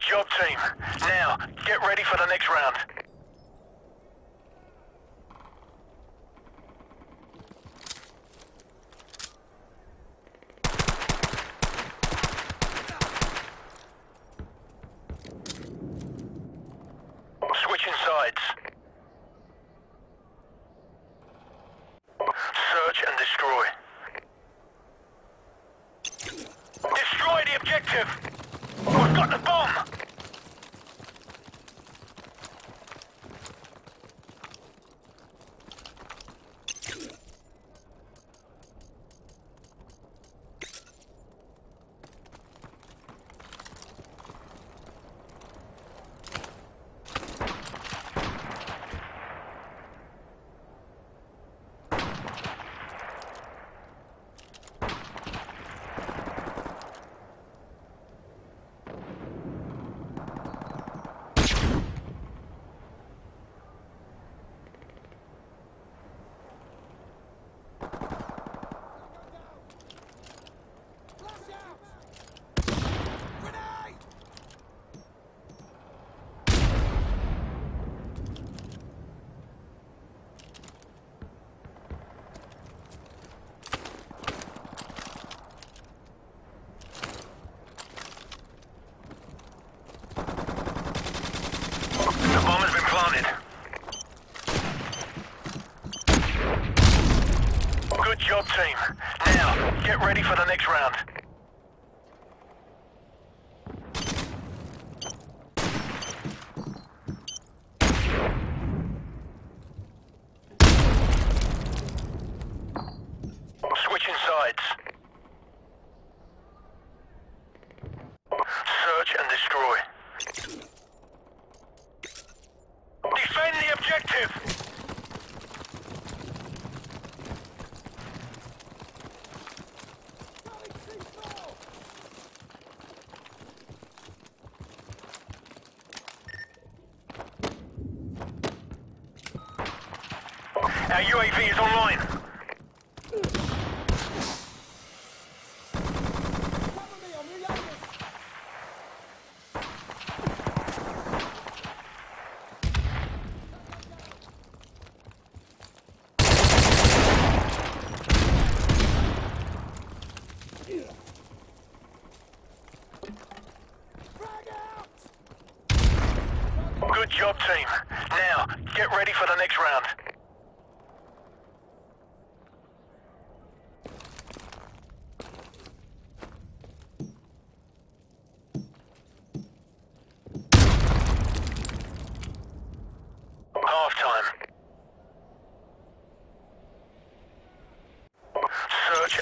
Job, team. Now, get ready for the next round. Switching sides. Search and destroy. Destroy the objective! We've got the bomb! The bomb has been planted. Good job, team. Now, get ready for the next round. Switching sides. Search and destroy. Defend the objective! UAV is online. Good job, team. Now, get ready for the next round.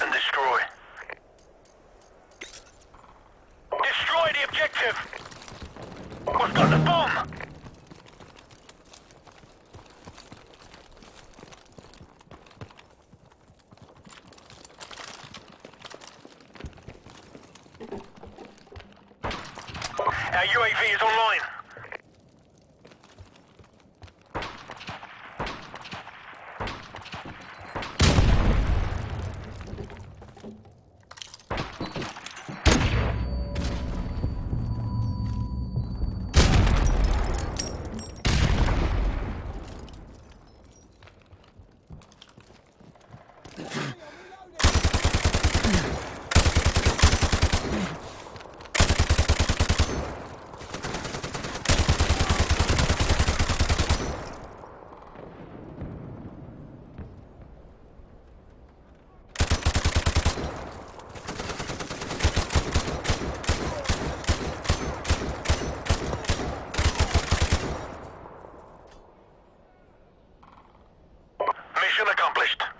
And destroy. Destroy the objective! We've got the bomb! Our UAV is online. Mission accomplished.